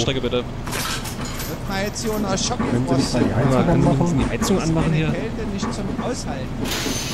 Bahnstrecke bitte. Wird man jetzt hier unter Schock Können Sie nicht mal die Heizung können Sie anmachen? die Heizung anmachen hier? Kälte nicht zum Aushalten.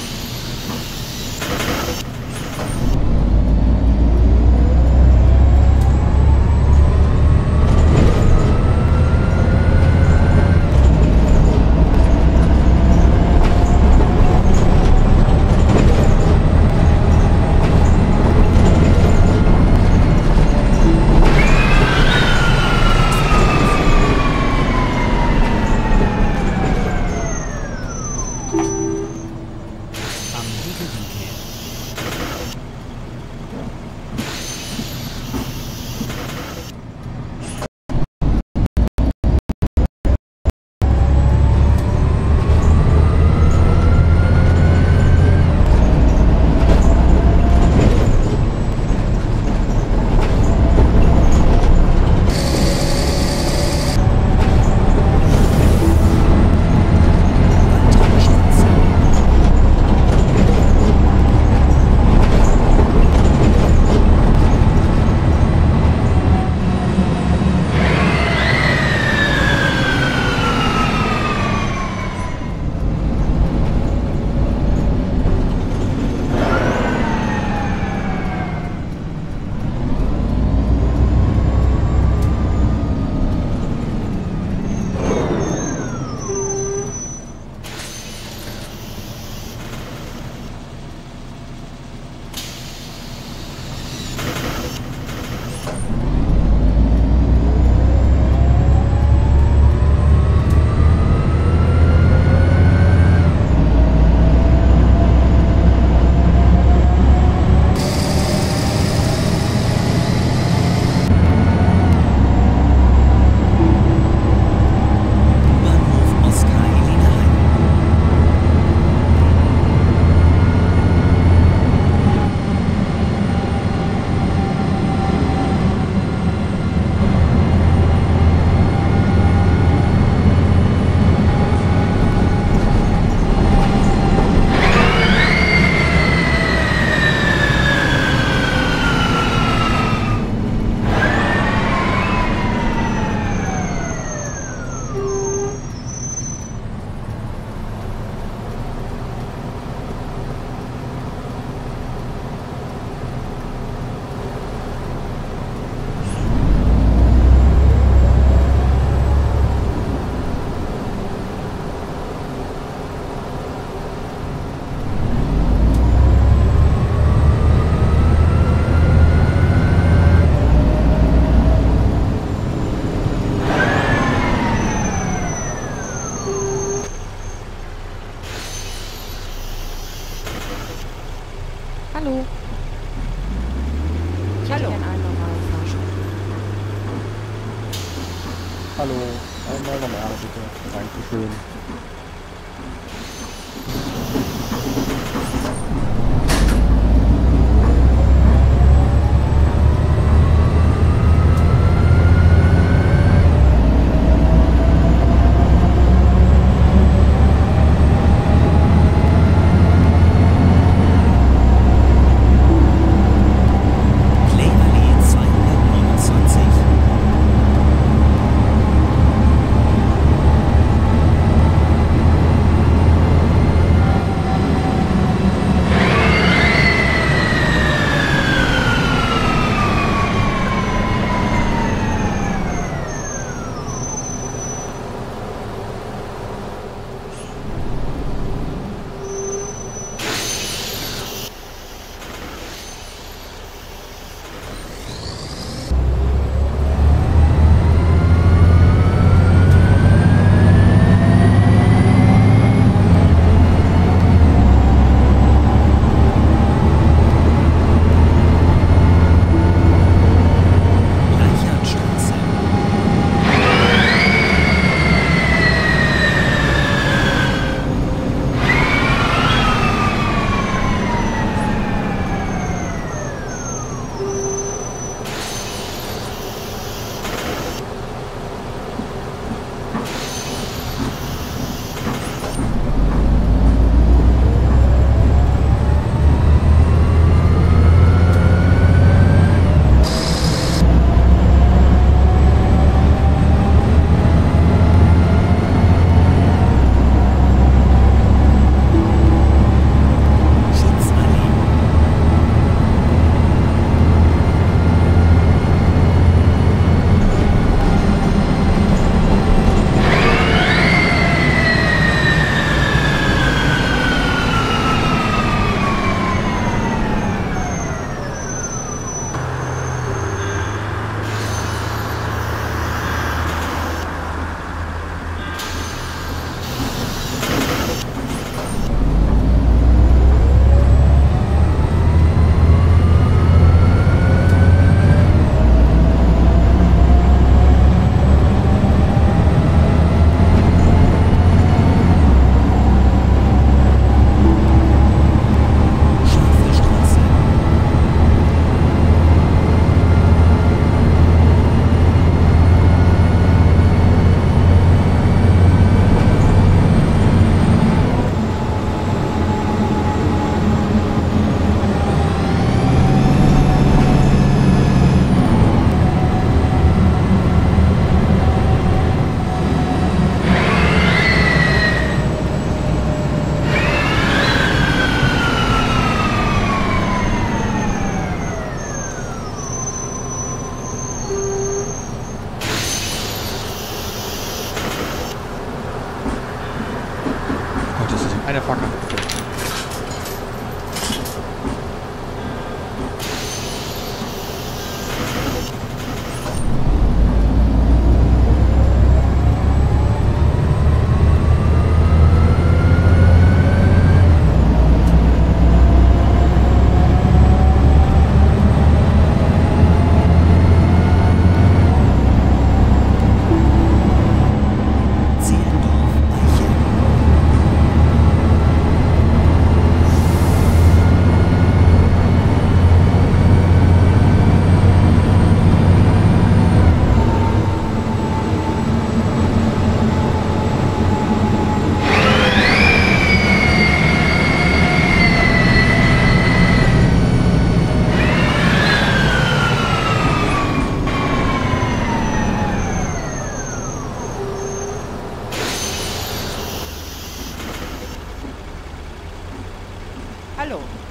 malo.